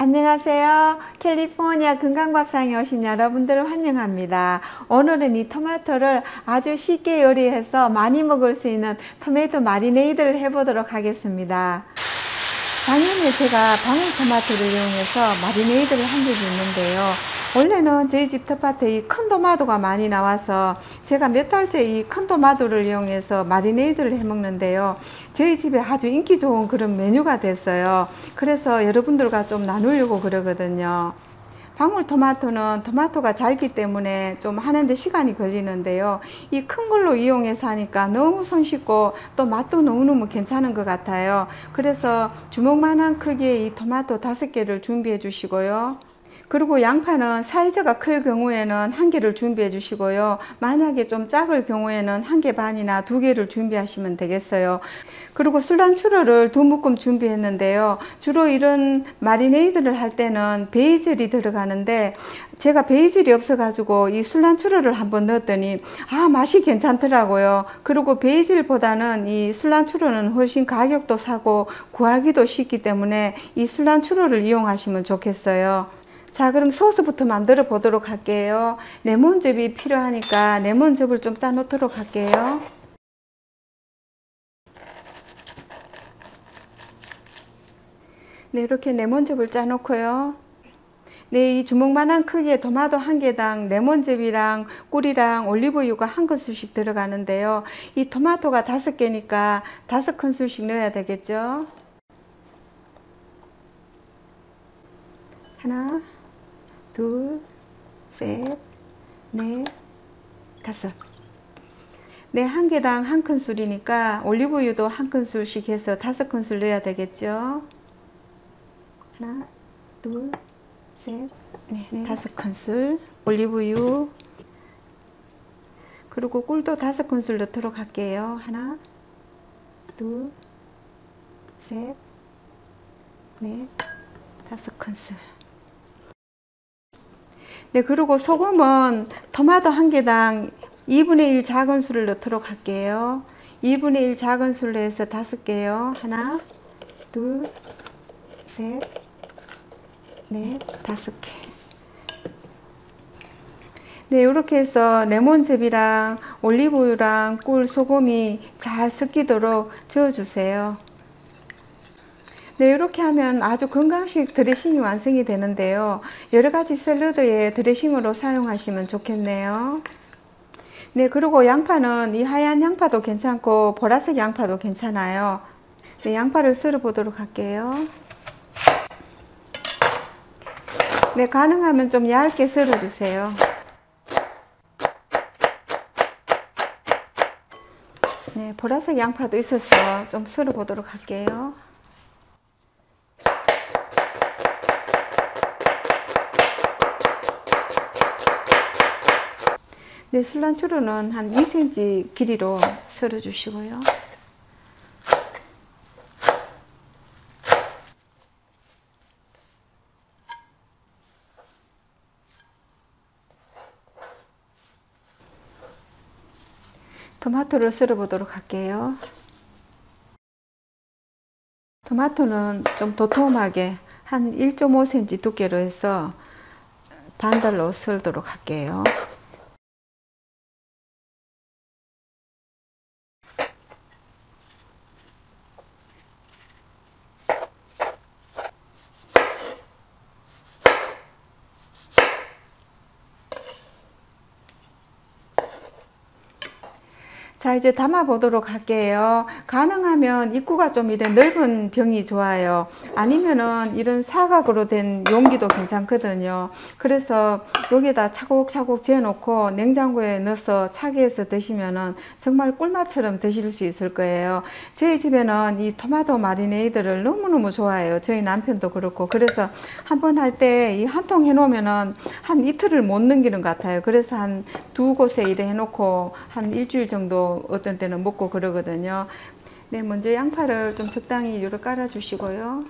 안녕하세요. 캘리포니아 건강밥상에 오신 여러분들을 환영합니다. 오늘은 이 토마토를 아주 쉽게 요리해서 많이 먹을 수 있는 토마토 마리네이드를 해보도록 하겠습니다. 작년에 제가 방울토마토를 이용해서 마리네이드를 한 적이 있는데요. 원래는 저희 집 텃밭에 이큰 도마도가 많이 나와서 제가 몇 달째 이큰 도마도를 이용해서 마리네이드를 해 먹는데요. 저희 집에 아주 인기 좋은 그런 메뉴가 됐어요. 그래서 여러분들과 좀 나누려고 그러거든요. 방울토마토는 토마토가 잘기 때문에 좀 하는데 시간이 걸리는데요. 이 큰 걸로 이용해서 하니까 너무 손쉽고 또 맛도 너무너무 괜찮은 것 같아요. 그래서 주먹만한 크기의 이 토마토 다섯 개를 준비해 주시고요. 그리고 양파는 사이즈가 클 경우에는 한 개를 준비해 주시고요. 만약에 좀 작을 경우에는 한 개 반이나 두 개를 준비하시면 되겠어요. 그리고 술란추러를 두 묶음 준비했는데요. 주로 이런 마리네이드를 할 때는 베이즐이 들어가는데 제가 베이즐이 없어가지고 이 술란추러를 한번 넣었더니 아 맛이 괜찮더라고요. 그리고 베이즐보다는 이 술란추러는 훨씬 가격도 사고 구하기도 쉽기 때문에 이 술란추러를 이용하시면 좋겠어요. 자 그럼 소스부터 만들어 보도록 할게요 레몬즙이 필요하니까 레몬즙을 좀 싸 놓도록 할게요 네 이렇게 레몬즙을 짜 놓고요 네, 이 주먹만한 크기의 토마토 한 개당 레몬즙이랑 꿀이랑 올리브유가 한 큰술씩 들어가는데요. 이 토마토가 다섯 개니까 다섯 큰술씩 넣어야 되겠죠. 하나, 둘, 셋, 넷, 다섯. 네, 한 개당 한 큰술이니까 올리브유도 한 큰술씩 해서 다섯 큰술 넣어야 되겠죠. 하나, 둘, 셋, 네, 네. 다섯 큰술 올리브유 그리고 꿀도 다섯 큰술 넣도록 할게요. 하나, 둘, 셋, 넷, 다섯 큰술. 네, 그리고 소금은 토마토 한 개당 2분의 1 작은 술을 넣도록 할게요. 2분의 1 작은 술로 해서 다섯 개요. 하나, 둘, 셋, 넷, 다섯 개. 네, 이렇게 해서 레몬즙이랑 올리브유랑 꿀, 소금이 잘 섞이도록 저어주세요. 네, 이렇게 하면 아주 건강식 드레싱이 완성이 되는데요. 여러 가지 샐러드에 드레싱으로 사용하시면 좋겠네요. 네, 그리고 양파는 이 하얀 양파도 괜찮고 보라색 양파도 괜찮아요. 네, 양파를 썰어 보도록 할게요. 네, 가능하면 좀 얇게 썰어 주세요. 네, 보라색 양파도 있어서 좀 썰어 보도록 할게요. 네, 슬란초로는 한 2cm 길이로 썰어 주시고요. 토마토를 썰어 보도록 할게요. 토마토는 좀 도톰하게 한 1.5cm 두께로 해서 반달로 썰도록 할게요. 자 이제 담아 보도록 할게요. 가능하면 입구가 좀 이런 넓은 병이 좋아요. 아니면은 이런 사각으로 된 용기도 괜찮거든요. 그래서 여기다 차곡차곡 재어 놓고 냉장고에 넣어서 차게 해서 드시면은 정말 꿀맛처럼 드실 수 있을 거예요. 저희 집에는 이 토마토 마리네이드를 너무너무 좋아해요. 저희 남편도 그렇고. 그래서 한 번 할 때 이 한 통 해 놓으면은 한 이틀을 못 넘기는 것 같아요. 그래서 한 두 곳에 이래 해 놓고 한 일주일 정도 어떤 때는 먹고 그러거든요. 네, 먼저 양파를 좀 적당히 요를 깔아 주시고요.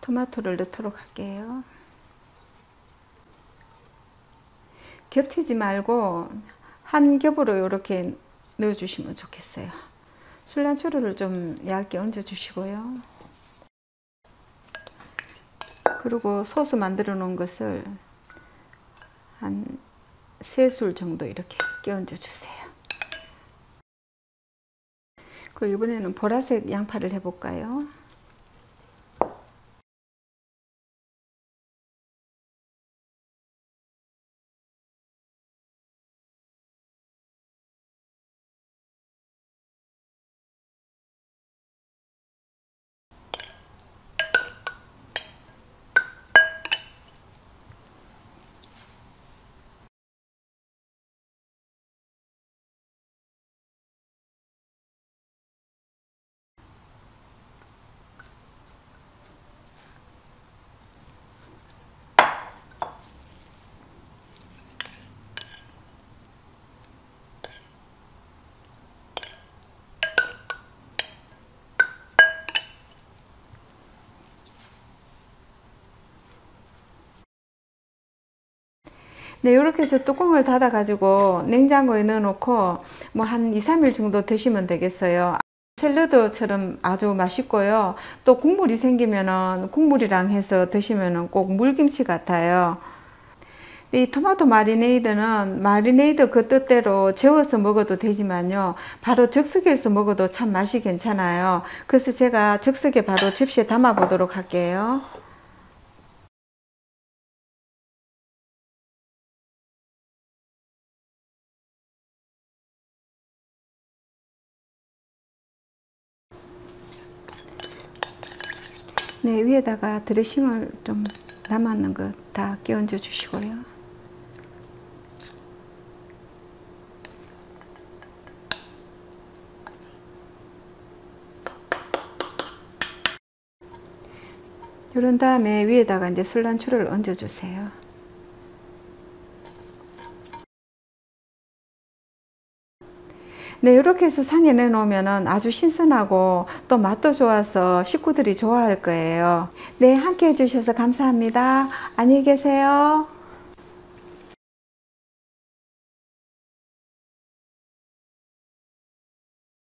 토마토를 넣도록 할게요. 겹치지 말고 한 겹으로 이렇게 넣어 주시면 좋겠어요. 술란초로를 좀 얇게 얹어 주시고요. 그리고 소스 만들어 놓은 것을 한 세 술 정도 이렇게 끼얹어 주세요. 그리고 이번에는 보라색 양파를 해볼까요? 네, 이렇게 해서 뚜껑을 닫아 가지고 냉장고에 넣어 놓고 뭐 한 2, 3일 정도 드시면 되겠어요. 샐러드처럼 아주 맛있고요. 또 국물이 생기면은 국물이랑 해서 드시면은 꼭 물김치 같아요. 이 토마토 마리네이드는 마리네이드 그 뜻대로 재워서 먹어도 되지만요. 바로 즉석에서 먹어도 참 맛이 괜찮아요. 그래서 제가 즉석에 바로 접시에 담아 보도록 할게요. 네, 위에다가 드레싱을 좀 남았는 거다 끼얹어 주시고요. 이런 다음에 위에다가 이제 술란추를 얹어 주세요. 네, 이렇게 해서 상에 내놓으면 아주 신선하고 또 맛도 좋아서 식구들이 좋아할 거예요. 네, 함께 해주셔서 감사합니다. 안녕히 계세요.